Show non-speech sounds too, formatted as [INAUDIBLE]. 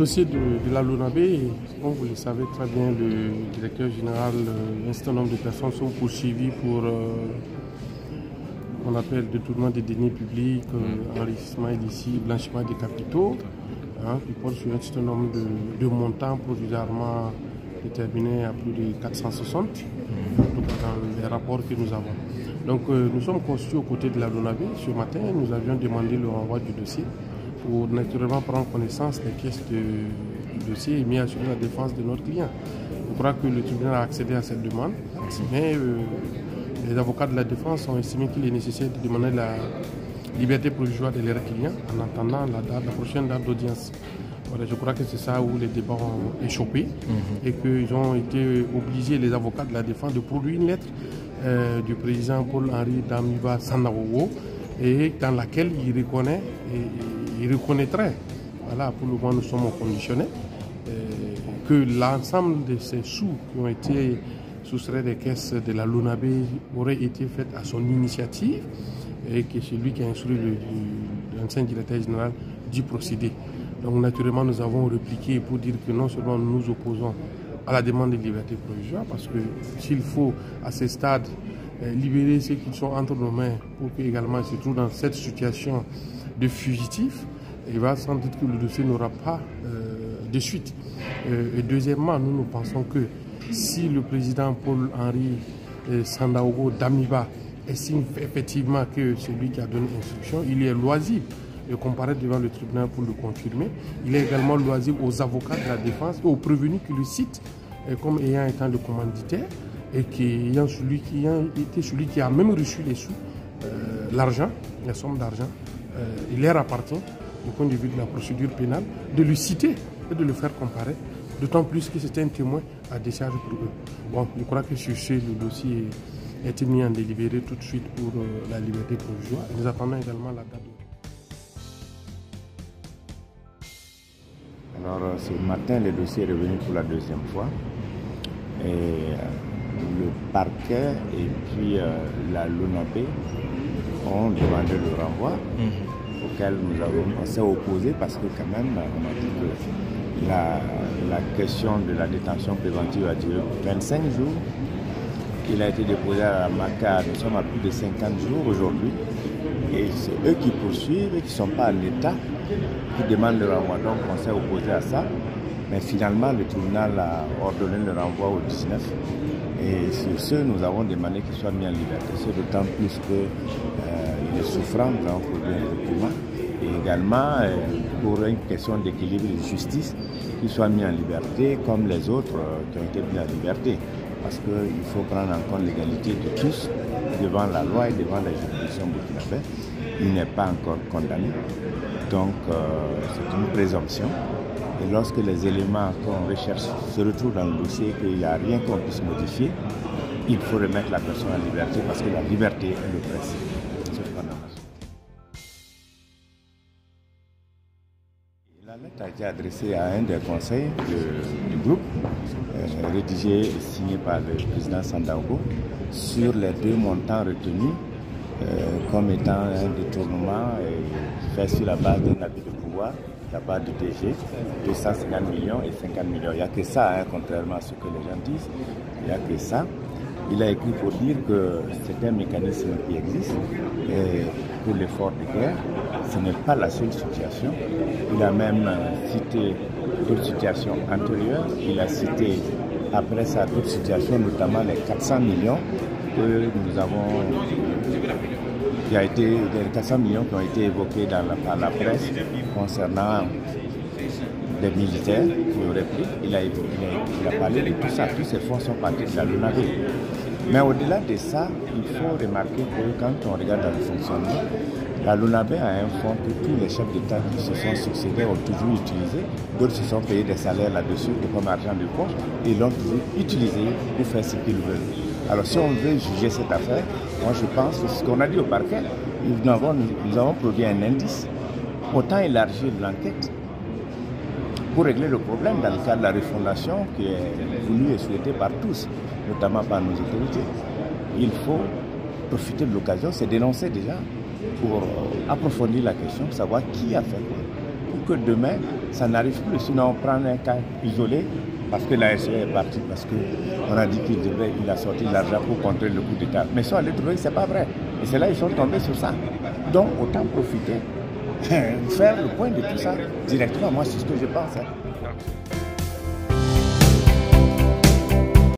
dossier de, la LONAB, comme vous le savez très bien, le directeur général, un certain nombre de personnes sont poursuivies pour qu'on appelle détournement des deniers publics, euh, enrichissement illicite, blanchiment des capitaux, hein, qui porte sur un certain nombre de, montants provisoirement déterminés à plus de 460, dans les rapports que nous avons. Donc euh, nous sommes conçus aux côtés de la LONAV. Ce matin, nous avions demandé le renvoi du dossier pour naturellement prendre connaissance des pièces du dossier et mieux assurer la défense de notre client. Je crois que le tribunal a accédé à cette demande, mais euh, les avocats de la défense ont estimé qu'il est nécessaire de demander la liberté provisoire de leurs clients en attendant la, prochaine date d'audience. je crois que c'est ça où les débats ont échoué mhm. et qu'ils ont été obligés, les avocats de la défense, de produire une lettre euh, du président Paul-Henri Damiba Sanarowo et dans laquelle il reconnaît et il reconnaîtrait, voilà, pour le moment nous sommes conditionnés, euh, que l'ensemble de ces sous qui ont été soustrait des caisses de la LUNAB aurait été faite à son initiative et que c'est lui qui a instruit l'ancien directeur général du procédé. Donc naturellement, nous avons répliqué pour dire que non seulement nous nous opposons à la demande de liberté provisoire, parce que s'il faut à ce stade euh, libérer ceux qui sont entre nos mains pour qu'également se trouvent dans cette situation de fugitif, il va sans doute que le dossier n'aura pas euh, de suite. Euh, et deuxièmement, nous nous pensons que si le président Paul-Henri euh, Sandaogo Damiba estime effectivement que c'est lui qui a donné l'instruction, il est loisible de comparaître devant le tribunal pour le confirmer. Il est également loisible aux avocats de la défense et aux prévenus qui le citent comme ayant été le commanditaire et qui ayant celui qui a été celui qui a même reçu les sous, l'argent, la somme d'argent, il leur appartient du point de vue de la procédure pénale de le citer et de le faire comparer D'autant plus que c'était un témoin à décharge pour eux. Bon, je crois que sur ce, le dossier a été mis en délibéré tout de suite pour euh, la liberté provisoire. Nous attendons également la date. Alors, euh, ce matin, le dossier est revenu pour la deuxième fois. Et euh, le parquet et puis la LUNAP ont demandé le renvoi, mhm. auquel nous avons, on s'est opposé parce que quand même, on a dit que la, question de la détention préventive a duré 25 jours. Il a été déposé à la MACA, nous sommes à plus de 50 jours aujourd'hui. Et c'est eux qui poursuivent et qui ne sont pas à l'État qui demandent le renvoi. Donc on s'est opposé à ça. Mais finalement, le tribunal a ordonné le renvoi au 19. Et sur ce, nous avons demandé qu'il soit mis en liberté. C'est d'autant plus qu'il euh, est souffrant, donc le Et également, euh, pour une question d'équilibre de justice, qu'il soit mis en liberté comme les autres euh, qui ont été mis en liberté. Parce qu'il faut prendre en compte l'égalité de tous devant la loi et devant la juridiction burkinabé. Il n'est pas encore condamné. Donc euh, c'est une présomption. Et lorsque les éléments qu'on recherche se retrouvent dans le dossier et qu'il n'y a rien qu'on puisse modifier, il faut remettre la personne en liberté parce que la liberté est le principe. La lettre a été adressée à un des conseils du groupe, euh, rédigé et signé par le président Sandaogo, sur les deux montants retenus euh, comme étant un détournement fait sur la base d'un habit de pouvoir part du DG, 250 millions et 50 millions. Il n'y a que ça, hein, contrairement à ce que les gens disent, il n'y a que ça. Il a écrit pour dire que c'est un mécanisme qui existe et pour l'effort de guerre, ce n'est pas la seule situation. Il a même cité d'autres situations antérieures. Il a cité après ça d'autres situations, notamment les 400 millions que nous avons, qui a été, les 400 millions qui ont été évoqués par la presse concernant des militaires qui auraient pris. Il a, il a, parlé de tout ça. Tous ces fonds sont partis de la LUNAVI. Mais au-delà de ça, il faut remarquer que quand on regarde dans le fonctionnement, la LUNAB a un fonds que tous les chefs d'État qui se sont succédés ont toujours utilisé. D'autres se sont payés des salaires là-dessus comme argent de poche et l'ont toujours utilisé pour faire ce qu'ils veulent. Alors si on veut juger cette affaire, moi je pense que ce qu'on a dit au parquet, nous avons, nous avons produit un indice. Autant élargir l'enquête pour régler le problème dans le cadre de la refondation qui est voulue et souhaitée par tous, notamment par nos autorités. Il faut profiter de l'occasion, c'est dénoncer déjà pour approfondir la question, savoir qui a fait quoi, pour que demain, ça n'arrive plus. Sinon, on prend un cas isolé parce que la SE est partie, parce qu'on a dit qu'il il a sorti l'argent pour contrer le coup d'État. Mais ça, les trouver, c'est pas vrai. Et c'est là ils sont tombés sur ça. Donc, autant profiter, [LAUGHS] faire le point de tout ça directement. Moi, c'est ce que je pense. Hein.